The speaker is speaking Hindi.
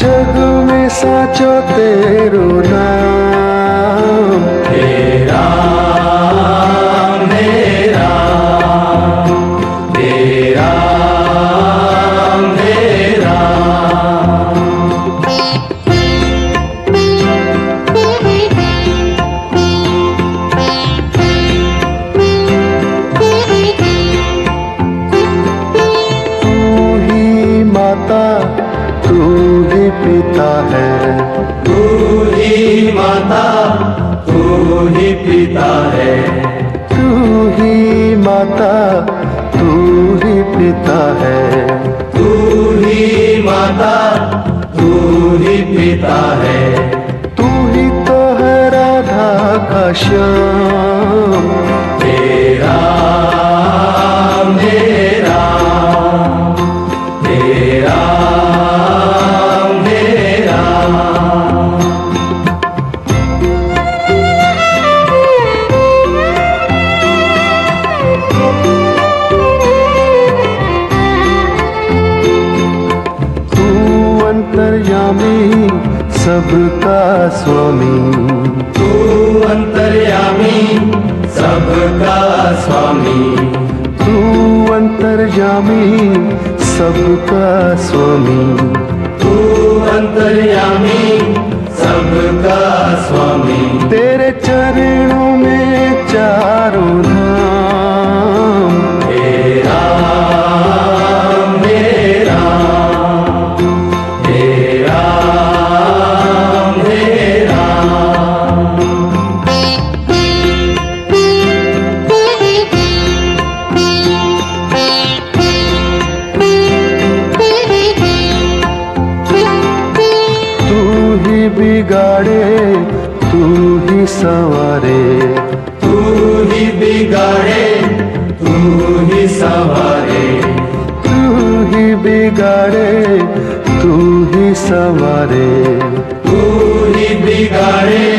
जग में साचो तेरो नाम तेरा मेरा पिता है। तू ही माता तू ही पिता है। तू ही माता तू ही पिता है। तू ही माता तू ही पिता है। तू ही तो है राधा का श्याम। अंतर्यामी सबका स्वामी। तू अंतर्यामी सबका स्वामी। तू अंतर्यामी सबका स्वामी। तू अंतर्यामी सबका स्वामी। बिगाड़े तू ही सवारे। तू ही बिगाड़े तू ही सवारे। तू ही बिगाड़े तू ही सवारे। तू ही बिगाड़े